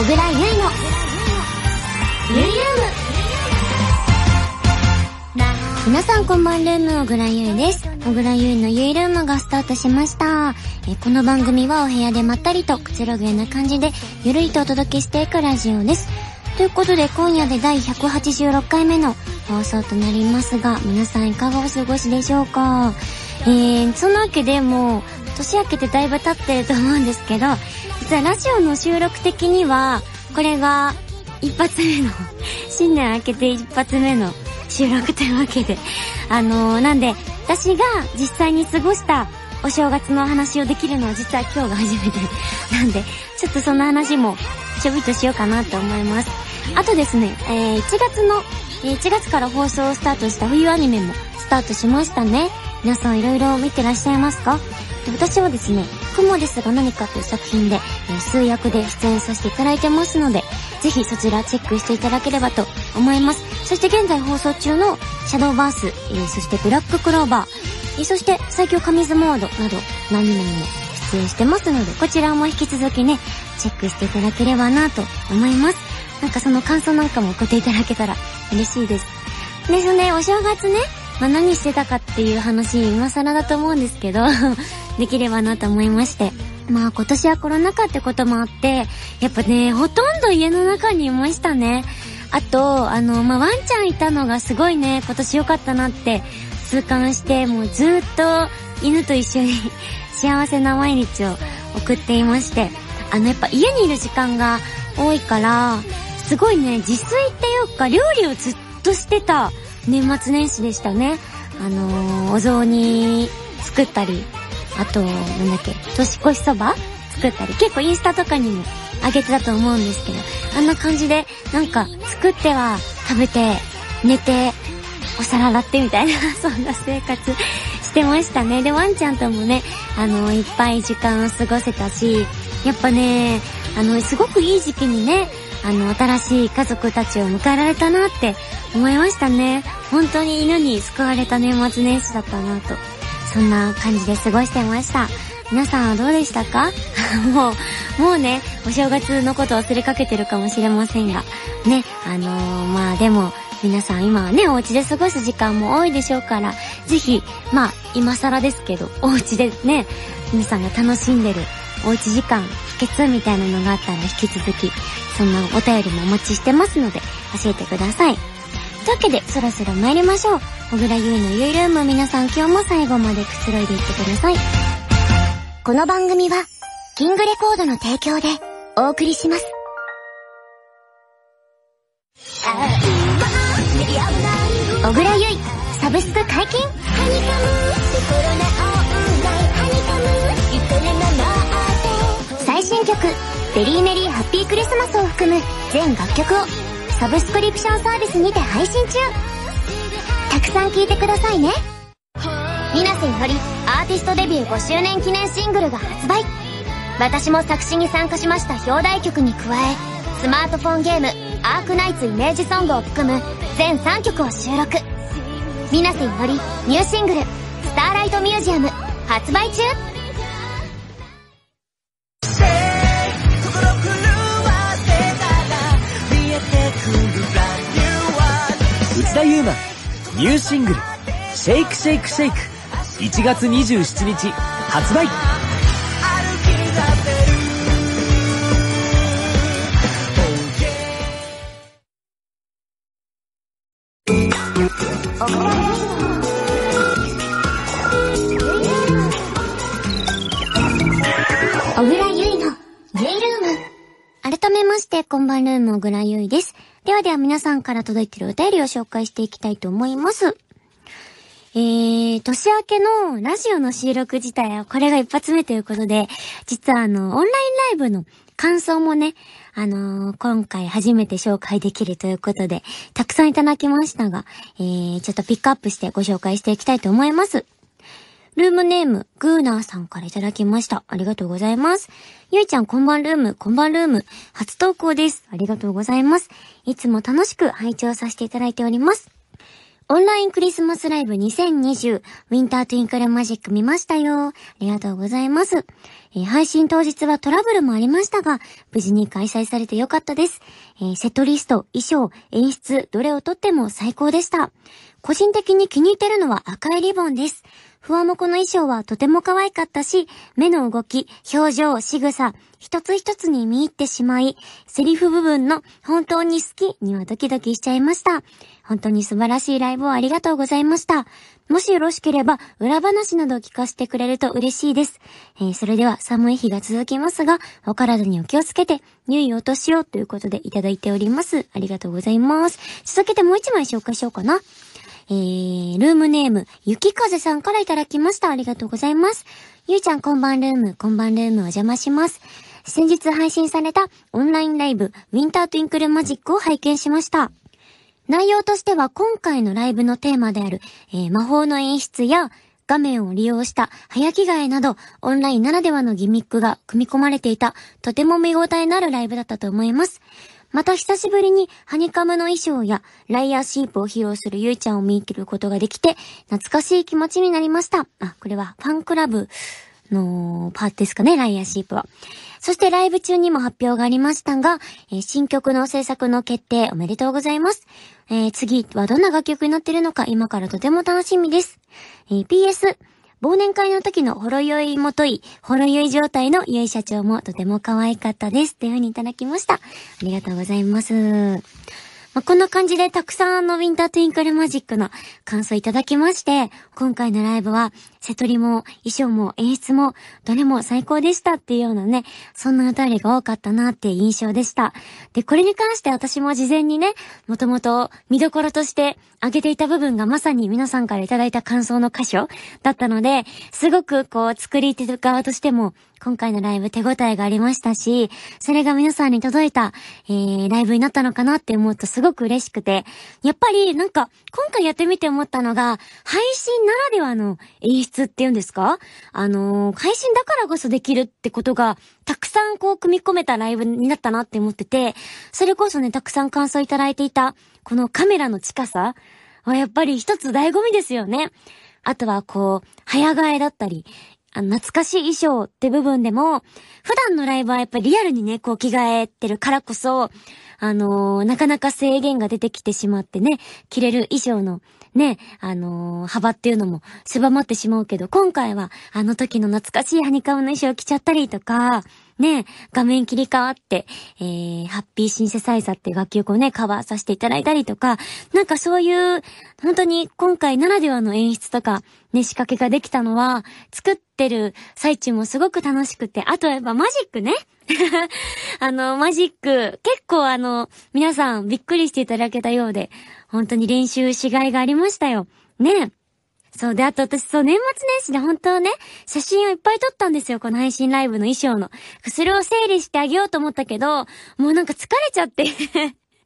小倉優衣のゆいルーム皆さんこんばんルーム小倉優衣です。小倉優衣のゆいルームがスタートしました。えこの番組はお部屋でまったりとくつろぐような感じでゆるりとお届けしていくラジオです。ということで今夜で第186回目の放送となりますが皆さんいかがお過ごしでしょうか？えー、そんなわけでもう年明けてだいぶ経ってると思うんですけど実はラジオの収録的にはこれが一発目の 新年明けて一発目の収録というわけであのー、なんで私が実際に過ごしたお正月の話をできるのは実は今日が初めて。なんでちょっとその話もちょびっとしようかなと思います。あとですね、えー、1月の1月から放送をスタートした冬アニメもスタートしましたね。皆さんいろいろ見てらっしゃいますか？私はですね、雲ですが何かという作品で、えー、数役で出演させていただいてますので、ぜひそちらチェックしていただければと思います。そして現在放送中のシャドーバース、えー、そしてブラッククローバー、えー、そして最強神ズモードなど何人も出演してますので、こちらも引き続きね、チェックしていただければなと思います。なんかその感想なんかも送っていただけたら 嬉しいです。ですね、お正月ね、まあ、何してたかっていう話、今更だと思うんですけどできればなと思いまして。まあ今年はコロナ禍ってこともあって、やっぱね、ほとんど家の中にいましたね。あと、あの、まあワンちゃんいたのがすごいね、今年良かったなって痛感して、もうずっと犬と一緒に 幸せな毎日を送っていまして、あのやっぱ家にいる時間が多いから、すごいね、自炊っていうか料理をずっとしてた年末年始でしたね。あのー、お雑煮作ったり、あと、なんだっけ、年越しそば？作ったり、結構インスタとかにもあげてたと思うんですけど、あんな感じで、なんか、作っては食べて、寝て、お皿洗ってみたいな、そんな生活してましたね。で、ワンちゃんともね、あの、いっぱい時間を過ごせたし、やっぱね、あの、すごくいい時期にね、あの、新しい家族たちを迎えられたなって思いましたね。本当に犬に救われた年末年始だったなと。そんな感じで過ごしてました。皆さんはどうでしたか？もう、もうね、お正月のこと忘れかけてるかもしれませんが。ね、あのー、まあでも、皆さん今はね、お家で過ごす時間も多いでしょうから、ぜひ、まあ、今更ですけど、お家でね、皆さんが楽しんでるおうち時間秘訣みたいなのがあったら引き続き、そんなお便りもお待ちしてますので、教えてください。というわけで、そろそろ参りましょう。小倉優のゆいルーム皆さん今日も最後までくつろいでいってください。この番組は、キングレコードの提供でお送りします。小倉唯、サブスク解禁？最新曲「 Very Merry Happy Christmas」を含む全楽曲をサブスクリプションサービスにて配信中たくさん聴いてくださいね。水瀬いのりアーティストデビュー5周年記念シングルが発売。私も作詞に参加しました表題曲に加えスマートフォンゲーム「アークナイツイメージソング」を含む全3曲を収録。水瀬よりニューシングル「スターライトミュージアム」発売中。内田悠馬ニューシングル「シェイクシェイクシェイク」1月27日発売小倉優衣のゆいルーム。改めまして、こんばんルーム小倉優衣です。ではでは皆さんから届いているお便りを紹介していきたいと思います。えー、年明けのラジオの収録自体はこれが一発目ということで、実はあの、オンラインライブの感想もね、あのー、今回初めて紹介できるということで、たくさんいただきましたが、えー、ちょっとピックアップしてご紹介していきたいと思います。ルームネーム、グーナーさんからいただきました。ありがとうございます。ゆいちゃん、こんばんルーム、こんばんルーム。初投稿です。ありがとうございます。いつも楽しく拝聴させていただいております。オンラインクリスマスライブ2020ウィンタートゥインクルマジック見ましたよ。ありがとうございます。えー、配信当日はトラブルもありましたが、無事に開催されてよかったです。えー、セットリスト、衣装、演出、どれをとっても最高でした。個人的に気に入ってるのは赤いリボンです。ふわもこの衣装はとても可愛かったし、目の動き、表情、仕草、一つ一つに見入ってしまい、セリフ部分の本当に好きにはドキドキしちゃいました。本当に素晴らしいライブをありがとうございました。もしよろしければ、裏話などを聞かせてくれると嬉しいです。えー、それでは寒い日が続きますが、お体にお気をつけて、良いお年をということでいただいております。ありがとうございます。続けてもう一枚紹介しようかな。えー、ルームネーム、ゆきかぜさんからいただきました。ありがとうございます。ゆうちゃんこんばんルーム、こんばんルームお邪魔します。先日配信されたオンラインライブ、ウィンタートゥインクルマジックを拝見しました。内容としては今回のライブのテーマである、えー、魔法の演出や画面を利用した早着替えなど、オンラインならではのギミックが組み込まれていた、とても見応えのあるライブだったと思います。また久しぶりにハニカムの衣装やライアーシープを披露するゆいちゃんを見切ることができて、懐かしい気持ちになりました。あ、これはファンクラブのパートですかね、ライアーシープは。そしてライブ中にも発表がありましたが、えー、新曲の制作の決定おめでとうございます。えー、次はどんな楽曲になっているのか今からとても楽しみです。えー、PS、忘年会の時のほろ酔いもとい、ほろ酔い状態のゆい社長もとても可愛かったです。というふうにいただきました。ありがとうございます。まあ、こんな感じでたくさんのウィンタートゥインクルマジックの感想いただきまして、今回のライブは、瀬取りも衣装も演出もどれも最高でしたっていうようなね、そんな歌りが多かったなって印象でした。で、これに関して私も事前にね、もともと見どころとして挙げていた部分がまさに皆さんからいただいた感想の箇所だったので、すごくこう作り手側としても今回のライブ手応えがありましたし、それが皆さんに届いた、えー、ライブになったのかなって思うとすごく嬉しくて、やっぱりなんか、今回やってみて思ったのが、配信ならではの演出っていうんですか？あのー、配信だからこそできるってことが、たくさんこう組み込めたライブになったなって思ってて、それこそね、たくさん感想いただいていた、このカメラの近さはやっぱり一つ醍醐味ですよね。あとはこう、早替えだったり、あの、懐かしい衣装って部分でも、普段のライブはやっぱりリアルにね、こう着替えてるからこそ、あのー、なかなか制限が出てきてしまってね、着れる衣装のね、あのー、幅っていうのも狭まってしまうけど、今回はあの時の懐かしいハニカムの衣装着ちゃったりとか、ね、画面切り替わって、えー、ハッピーシンセサイザーって楽曲をね、カバーさせていただいたりとか、なんかそういう、本当に今回ならではの演出とか、ね、仕掛けができたのは、作ってる最中もすごく楽しくて、あとはやっぱマジックね。あの、マジック、結構あの、皆さんびっくりしていただけたようで、本当に練習しがいがありましたよ。ねえ。そう。で、あと私、そう、年末年始で本当はね、写真をいっぱい撮ったんですよ。この配信ライブの衣装の。それを整理してあげようと思ったけど、もうなんか疲れちゃって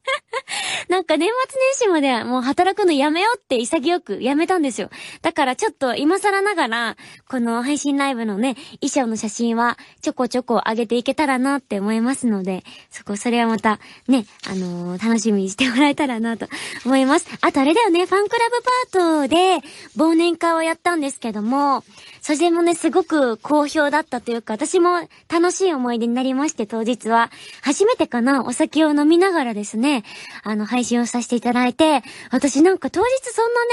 なんか年末年始まではもう働くのやめようって潔くやめたんですよ。だからちょっと今更ながら、この配信ライブのね、衣装の写真はちょこちょこ上げていけたらなって思いますので、そこ、それはまたね、あのー、楽しみにしてもらえたらなと思います。あとあれだよね、ファンクラブパートで忘年会をやったんですけども、それもね、すごく好評だったというか、私も楽しい思い出になりまして、当日は。初めてかな、お酒を飲みながらですね、あの、配信をさせていただいて、私なんか当日そんなね、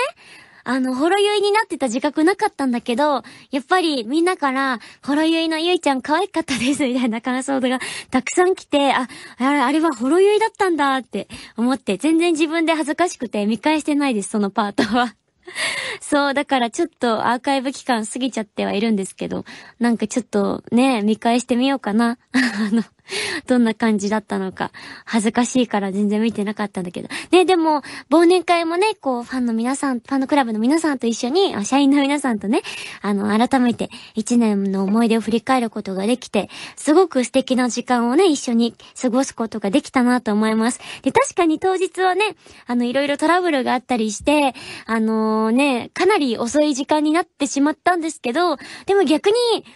あの、ほろ酔いになってた自覚なかったんだけど、やっぱりみんなから、ほろ酔いのゆいちゃん可愛かったです、みたいな感想がたくさん来て、あ、あれはほろ酔いだったんだって思って、全然自分で恥ずかしくて見返してないです、そのパートは。そう、だからちょっとアーカイブ期間過ぎちゃってはいるんですけど、なんかちょっとね、見返してみようかな。あの、どんな感じだったのか。恥ずかしいから全然見てなかったんだけど。ね、でも、忘年会もね、こう、ファンの皆さん、ファンのクラブの皆さんと一緒に、社員の皆さんとね、あの、改めて一年の思い出を振り返ることができて、すごく素敵な時間をね、一緒に過ごすことができたなと思います。で、確かに当日はね、あの、いろいろトラブルがあったりして、あのー、ね、かなり遅い時間になってしまったんですけど、でも逆に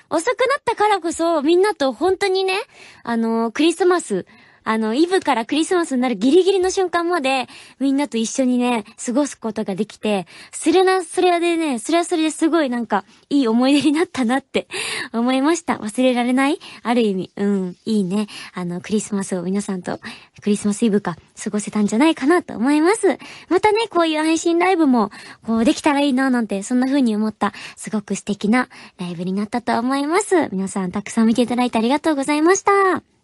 遅くなったからこそ、みんなと本当にね、あのー、クリスマスあの、イブからクリスマスになるギリギリの瞬間まで、みんなと一緒にね、過ごすことができて、それな、それでね、それはそれですごいなんか、いい思い出になったなって 思いました。忘れられないある意味、うん、いいね。あの、クリスマスを皆さんと、クリスマスイブか、過ごせたんじゃないかなと思います。またね、こういう配信ライブも、こう、できたらいいななんて、そんな風に思った、すごく素敵なライブになったと思います。皆さんたくさん見ていただいてありがとうございました。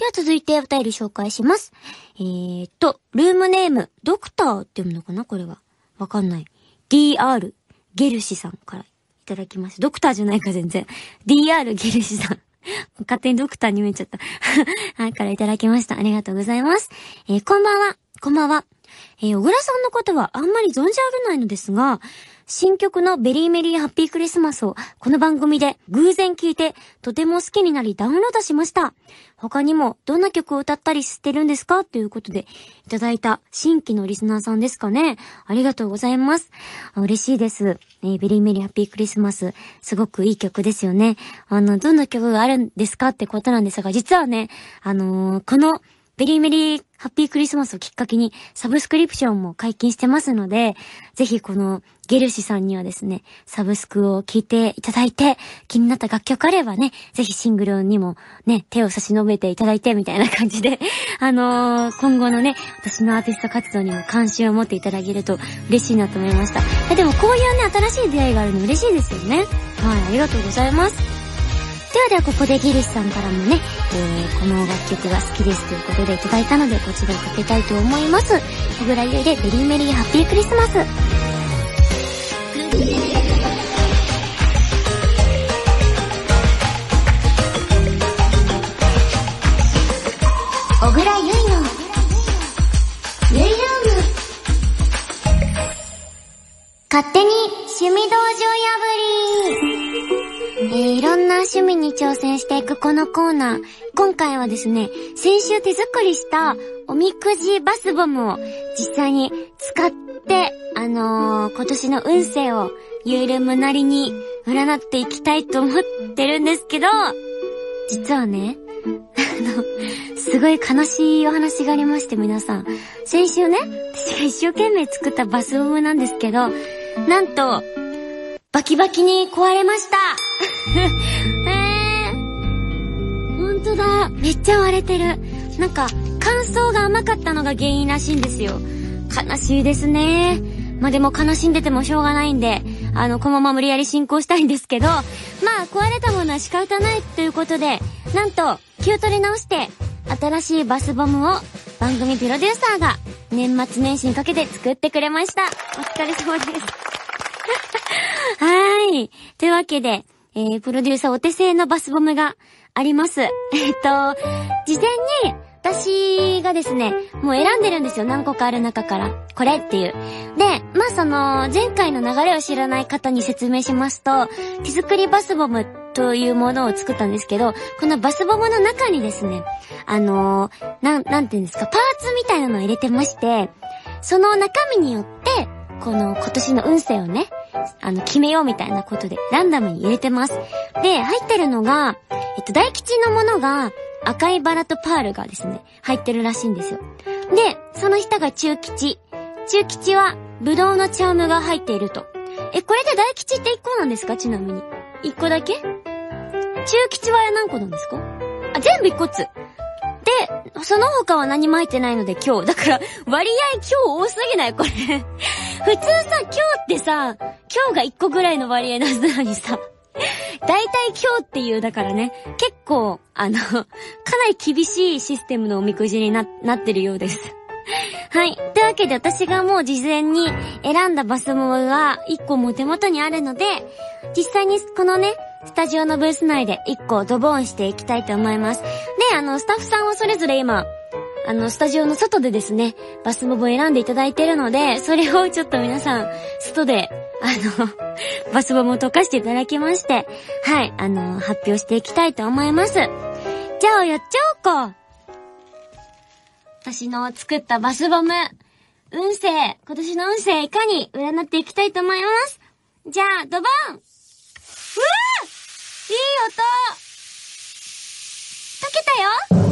では続いてお便り紹介します。えーと、ルームネーム、ドクターって読むのかな？これは。わかんない。DR、ゲルシさんからいただきます。ドクターじゃないか全然。DR ゲルシさん。勝手にドクターに見えちゃった。はい、からいただきました。ありがとうございます。えー、こんばんは。こんばんは。えー、小倉さんのことはあんまり存じ上げないのですが、新曲のベリーメリーハッピークリスマスをこの番組で偶然聴いてとても好きになりダウンロードしました。他にもどんな曲を歌ったりしてるんですか？ということでいただいた新規のリスナーさんですかね？ありがとうございます。嬉しいです。えー、 Very Merry Happy Christmas すごくいい曲ですよね。あの、どんな曲があるんですか？ってことなんですが、実はね、あのー、この Very Merry Happy Christmas をきっかけにサブスクリプションも解禁してますので、ぜひこのゲルシさんにはですね、サブスクを聴いていただいて、気になった楽曲あればね、ぜひシングルにもね、手を差し伸べていただいてみたいな感じで、あのー、今後のね、私のアーティスト活動にも関心を持っていただけると嬉しいなと思いました。でもこういうね、新しい出会いがあるの嬉しいですよね。はい、ありがとうございます。ではではここでギリスさんからもね、えー、この楽曲が好きですということでいただいたのでこちらをかけたいと思います。小倉優でベリーメリーハッピークリスマス。小倉優のゆいルーム勝手に趣味道場破り、趣味に挑戦していくこのコーナー。今回はですね、先週手作りしたおみくじバスボムを実際に使って、あのー、今年の運勢をユールムなりに占っていきたいと思ってるんですけど、実はね、あの、すごい悲しいお話がありまして皆さん。先週ね、私が一生懸命作ったバスボムなんですけど、なんと、バキバキに壊れました えー、ほんとだ。めっちゃ割れてる。なんか、乾燥が甘かったのが原因らしいんですよ。悲しいですね。まあ、でも悲しんでてもしょうがないんで、あの、このまま無理やり進行したいんですけど、まあ、壊れたものは仕方ないということで、なんと、気を取り直して、新しいバスボムを番組プロデューサーが年末年始にかけて作ってくれました。お疲れ様です。はい。というわけで、えー、プロデューサーお手製のバスボムがあります。えっと、事前に、私がですね、もう選んでるんですよ。何個かある中から。これっていう。で、まあその、前回の流れを知らない方に説明しますと、手作りバスボムというものを作ったんですけど、このバスボムの中にですね、あのー、なん、なんていうんですか、パーツみたいなのを入れてまして、その中身によって、この今年の運勢をね、あの、決めようみたいなことで、ランダムに入れてます。で、入ってるのが、えっと、大吉のものが、赤いバラとパールがですね、入ってるらしいんですよ。で、その下が中吉。中吉は、ブドウのチャームが入っていると。え、これで大吉って1個なんですか？ちなみに。1個だけ？中吉は何個なんですか？あ、全部1個つ。で、その他は何も入ってないので今日。だから、割合今日多すぎない？これ。普通さ、今日ってさ、今日が1個ぐらいの割合なはずなのにさ、大体今日っていう、だからね、結構、あの、かなり厳しいシステムのおみくじにな、なってるようです。はい。というわけで私がもう事前に選んだバスモーが1個も手元にあるので、実際にこのね、スタジオのブース内で1個ドボーンしていきたいと思います。で、あの、スタッフさんはそれぞれ今、あの、スタジオの外でですね、バスモブを選んでいただいてるので、それをちょっと皆さん、外で、あの、バスボムを溶かしていただきまして、はい、あの、発表していきたいと思います。じゃあ、やっちゃおうか。私の作ったバスボム、運勢、今年の運勢いかに占っていきたいと思います？じゃあ、ドボンうわいい音溶けたよ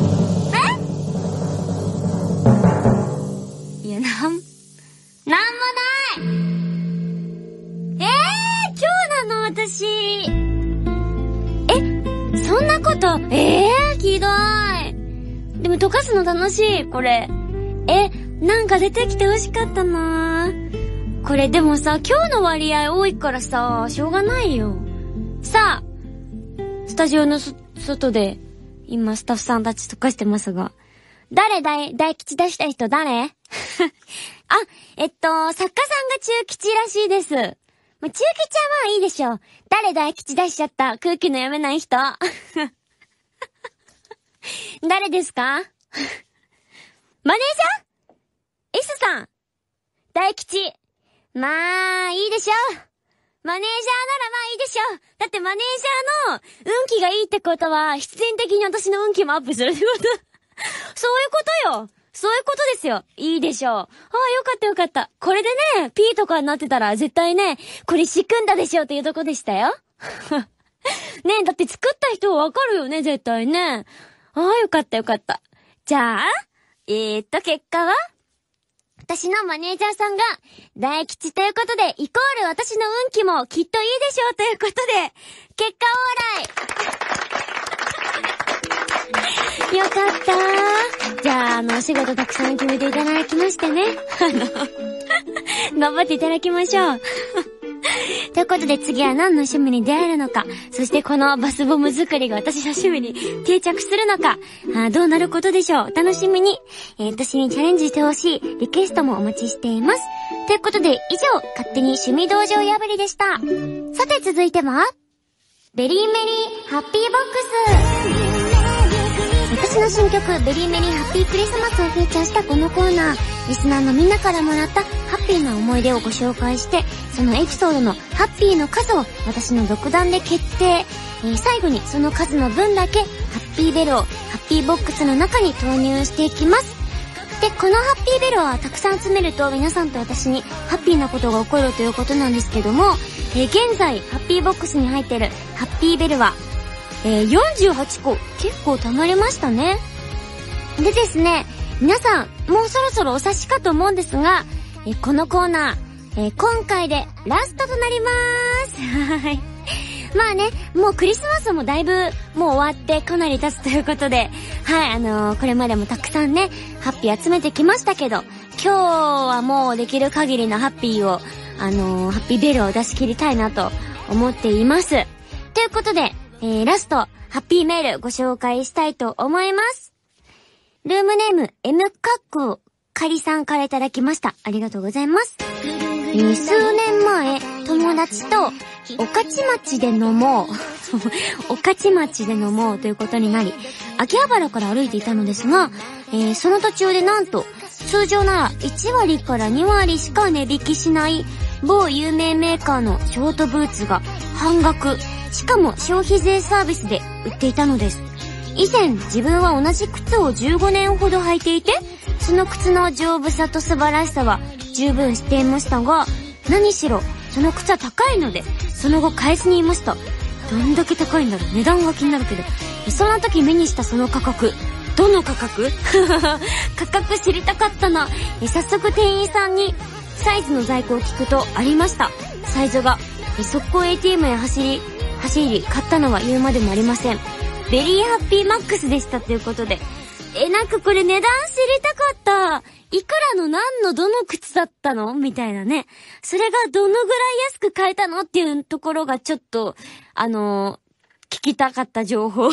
いや、なん、なんもないええー、今日なの、私。え、そんなこと？ええー、ひどい。でも溶かすの楽しい、これ。え、なんか出てきて欲しかったなこれでもさ、今日の割合多いからさ、しょうがないよ。さあ、スタジオの外で、今スタッフさんたち溶かしてますが、誰大、大吉出した人誰？あ、えっと、作家さんが中吉らしいです。ま、中吉はまあいいでしょう。誰大吉出しちゃった空気の読めない人。誰ですか？マネージャー ?S さん大吉まあ、いいでしょう。マネージャーならまあいいでしょう。だってマネージャーの運気がいいってことは、必然的に私の運気もアップするってことそういうことよそういうことですよ。いいでしょう。ああ、よかったよかった。これでね、P とかになってたら絶対ね、これ仕組んだでしょうっていうとこでしたよ。ねえ、だって作った人わかるよね、絶対ね。ああ、よかったよかった。じゃあ、えー、っと、結果は？私のマネージャーさんが、大吉ということで、イコール私の運気もきっといいでしょうということで、結果オーライよかった、の、お仕事たくさん決めていただきましてね。あの、頑張っていただきましょう。ということで次は何の趣味に出会えるのか、そしてこのバスボム作りが私の趣味に定着するのか、あどうなることでしょう。楽しみに。えー、私にチャレンジしてほしいリクエストもお待ちしています。ということで以上、勝手に趣味道場破りでした。さて続いては、 Very Merry Happy Box。私の新曲、 Very Merry Happy Christmas をフィーチャーしたこのコーナー、リスナーのみんなからもらったハッピーな思い出をご紹介して、そのエピソードのハッピーの数を私の独断で決定。えー、最後にその数の分だけハッピーベルをハッピーボックスの中に投入していきます。で、このハッピーベルはたくさん集めると皆さんと私にハッピーなことが起こるということなんですけども、えー、現在ハッピーボックスに入ってるハッピーベルはえー、48個、結構溜まりましたね。でですね、皆さん、もうそろそろお察しかと思うんですが、えー、このコーナー、えー、今回でラストとなりまーす。はい。まあね、もうクリスマスもだいぶもう終わってかなり経つということで、はい、あのー、これまでもたくさんね、ハッピー集めてきましたけど、今日はもうできる限りのハッピーを、あのー、ハッピーベルを出し切りたいなと思っています。ということで、えー、ラスト、ハッピーメールご紹介したいと思います。ルームネーム M カッコカリさんからいただきました。ありがとうございます。え、数年前、友達と、おかち町で飲もう。おかち町で飲もうということになり、秋葉原から歩いていたのですが、えー、その途中でなんと、通常なら1割から2割しか値引きしない某有名メーカーのショートブーツが半額しかも消費税サービスで売っていたのです。以前自分は同じ靴を15年ほど履いていて、その靴の丈夫さと素晴らしさは十分知っていましたが、何しろその靴は高いので、その後返しにいました。どんだけ高いんだろう値段が気になるけど。その時目にしたその価格。どの価格？価格知りたかったな。早速店員さんにサイズの在庫を聞くとありました。サイズが。速攻 ATM へ走り、走り、買ったのは言うまでもありません。 Very Happy Max でしたということで。え、なんかこれ値段知りたかった。いくらの何のどの靴だったの？みたいなね。それがどのぐらい安く買えたのっていうところがちょっと、あのー、聞きたかった情報。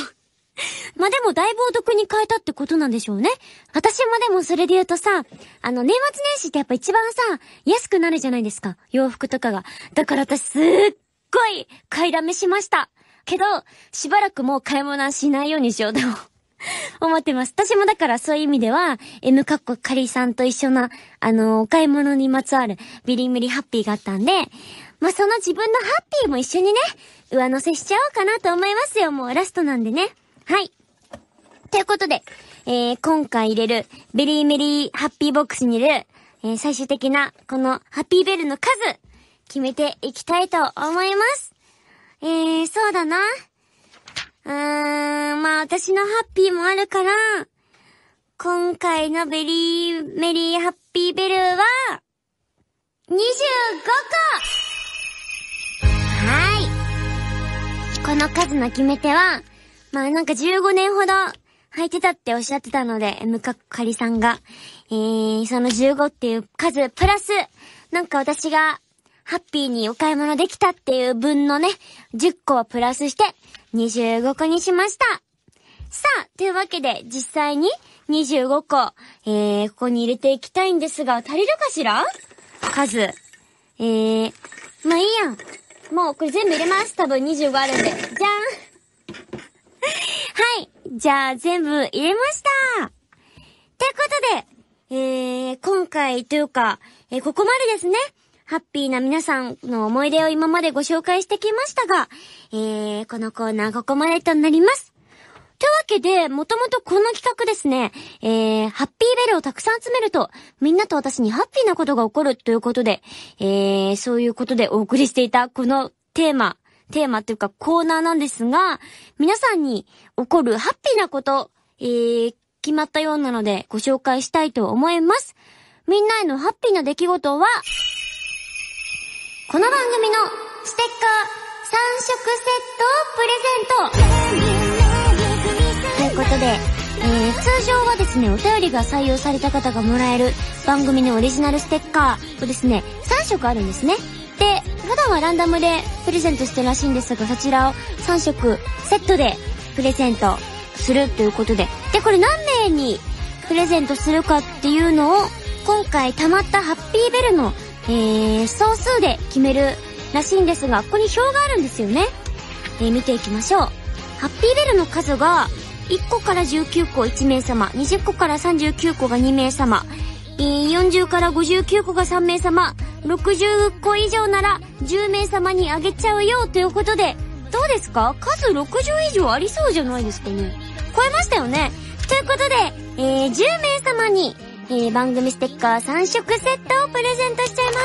まあ、でもだいぶお得に買えたってことなんでしょうね。私もでもそれで言うとさ、あの、年末年始ってやっぱ一番さ、安くなるじゃないですか。洋服とかが。だから私すっごい買いだめしました。けど、しばらくもう買い物はしないようにしようと 思ってます。私もだからそういう意味では、M カッコカリさんと一緒な、あの、お買い物にまつわる Very Merry Happy があったんで、まあ、その自分のハッピーも一緒にね、上乗せしちゃおうかなと思いますよ。もうラストなんでね。はい。ということで、えー、今回入れる、 Very Merry Happy Box に入れる、えー、最終的な、このハッピーベルの数、決めていきたいと思います。えー、そうだな。うーん、まあ私のハッピーもあるから、今回のベリーメリーハッピーベルは、25個はい。この数の決め手は、まあなんか15年ほど履いてたっておっしゃってたので、M かっかりさんが、えー、その15っていう数、プラス、なんか私が、ハッピーにお買い物できたっていう分のね、10個をプラスして、25個にしました。さあ、というわけで、実際に25個、えー、ここに入れていきたいんですが、足りるかしら？数。えー、まあいいやん。もうこれ全部入れます。多分25あるんで。じゃーん。はい。じゃあ全部入れました。ということで、えー、今回というか、えー、ここまでですね。ハッピーな皆さんの思い出を今までご紹介してきましたが、えー、このコーナーここまでとなります。というわけで、もともとこの企画ですね、えー、ハッピーベルをたくさん集めると、みんなと私にハッピーなことが起こるということで、えー、そういうことでお送りしていたこのテーマ、テーマっていうかコーナーなんですが、皆さんに起こるハッピーなこと、えー、決まったようなのでご紹介したいと思います。みんなへのハッピーな出来事は、この番組のステッカー3色セットをプレゼントということで、えー、通常はですね、お便りが採用された方がもらえる番組のオリジナルステッカーとですね、3色あるんですね。で、普段はランダムでプレゼントしてるらしいんですが、そちらを3色セットでプレゼントするということで。で、これ何名にプレゼントするかっていうのを、今回溜まったハッピーベルの、えー、総数で決めるらしいんですが、ここに表があるんですよね。えー、見ていきましょう。ハッピーベルの数が1個から19個1名様、20個から39個が2名様、40から59個が3名様、60個以上なら10名様にあげちゃうよということで、どうですか？数60以上ありそうじゃないですかね。超えましたよね。ということで、えー、10名様に、えー、番組ステッカー3色セットをプレゼントしちゃいま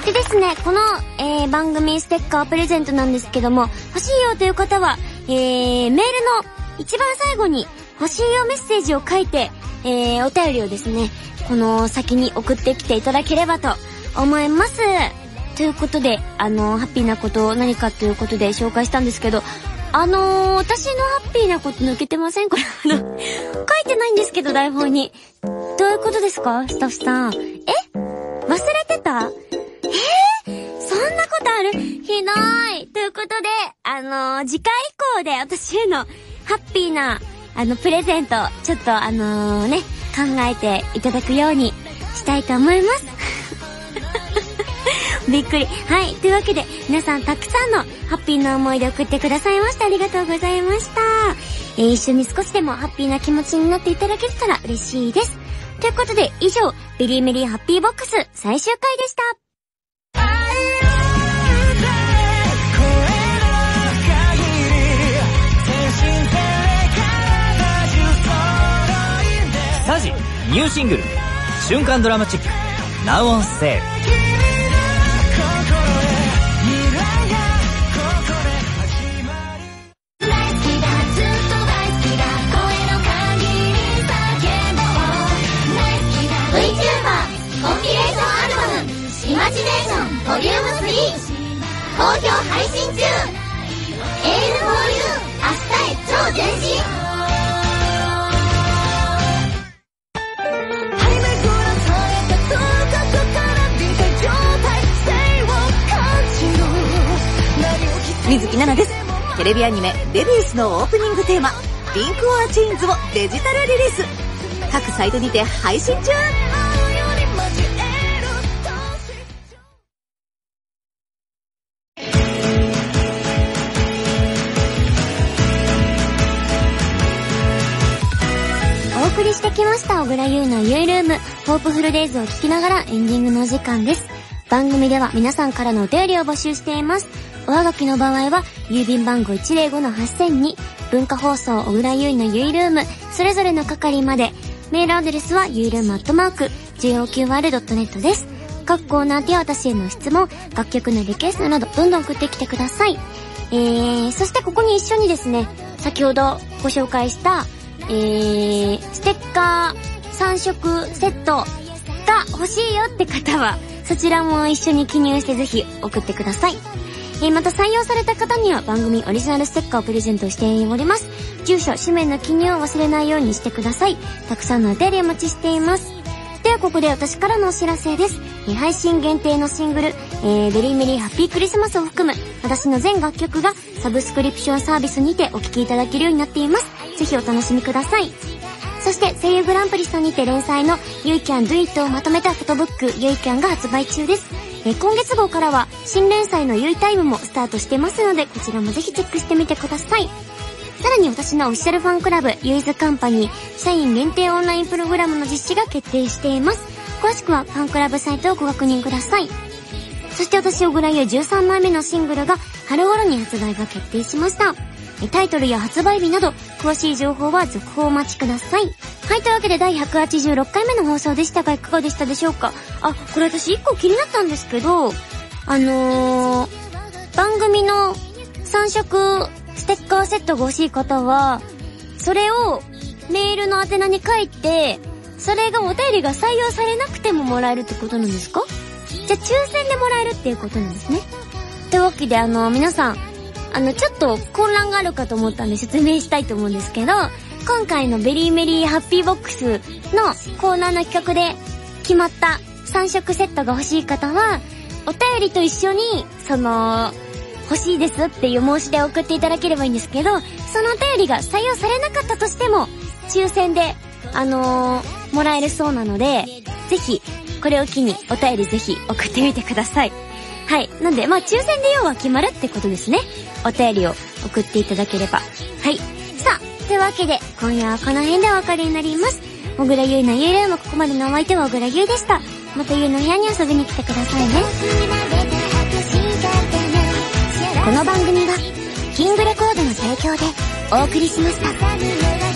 す。でですね、この、えー、番組ステッカープレゼントなんですけども、欲しいよという方は、えー、メールの一番最後に欲しいよメッセージを書いて、えー、お便りをですね、この先に送ってきていただければと思います。ということで、あの、ハッピーなことを何かということで紹介したんですけど、あのー、私のハッピーなこと抜けてません？これ、あの、書いてないんですけど、台本に。どういうことですか？スタッフさん。え？忘れてた？えー、そんなことある？ひどい。ということで、あのー、次回以降で私へのハッピーな、あの、プレゼント、ちょっとあのー、ね、考えていただくようにしたいと思います。びっくり。はい。というわけで、皆さんたくさんのハッピーな思い出送ってくださいました。ありがとうございました。えー、一緒に少しでもハッピーな気持ちになっていただけたら嬉しいです。ということで、以上、 Very Merry Happy Box 最終回でした。サジニューシングル瞬間ドラマチック Now on Sale ボリューム3好評配信中エールフォーユー明日へ超前進水木奈々です。テレビアニメ、デビウスのオープニングテーマ、リンクオアチェーンズをデジタルリリース。各サイトにて配信中きました、小倉優のゆいルーム、ホープフルデイズを聞きながらエンディングのお時間です。番組では皆さんからのお便りを募集しています。おはがきの場合は、郵便番号105-8000に、文化放送小倉優衣のゆいルーム、それぞれの係まで、メールアドレスはゆいルームアットマーク、JOQR.net です。各コーナーで私への質問、楽曲のリクエストなど、どんどん送ってきてください。えー、そしてここに一緒にですね、先ほどご紹介した、えー、ステッカー3色セットが欲しいよって方は、そちらも一緒に記入してぜひ送ってください。えー、また採用された方には番組オリジナルステッカーをプレゼントしております。住所、氏名の記入を忘れないようにしてください。たくさんのお便りお待ちしています。ではここで私からのお知らせです。配信限定のシングル、えー、 Very Merry Happy Christmas を含む私の全楽曲がサブスクリプションサービスにてお聴きいただけるようになっています。ぜひお楽しみください。そして声優グランプリさんにて連載の You Can Do It をまとめたフォトブック You Can が発売中です。え、今月号からは新連載の You タイムもスタートしてますのでこちらもぜひチェックしてみてください。さらに私のオフィシャルファンクラブ、ユイズカンパニー、社員限定オンラインプログラムの実施が決定しています。詳しくはファンクラブサイトをご確認ください。そして私、小倉優13枚目のシングルが春頃に発売が決定しました。タイトルや発売日など、詳しい情報は続報お待ちください。はい、というわけで第186回目の放送でしたが、いかがでしたでしょうか？あ、これ私1個気になったんですけど、あのー、番組の3色ステッカーセットが欲しい方は、それをメールの宛名に書いて、それがお便りが採用されなくてももらえるってことなんですか？じゃあ抽選でもらえるっていうことなんですね。というわけであの、皆さん、あの、ちょっと混乱があるかと思ったんで説明したいと思うんですけど、今回の Very Merry Happy Box のコーナーの企画で決まった3色セットが欲しい方は、お便りと一緒に、その、欲しいですっていう申し出を送っていただければいいんですけど、そのお便りが採用されなかったとしても、抽選で、あのー、もらえるそうなので、ぜひ、これを機にお便りぜひ送ってみてください。はい。なんで、まあ、抽選で要は決まるってことですね。お便りを送っていただければ。はい。さあ、というわけで、今夜はこの辺でお別れになります。小倉優のゆるもここまでのお相手は小倉優でした。また優衣の部屋に遊びに来てくださいね。この番組はキングレコードの提供でお送りしました。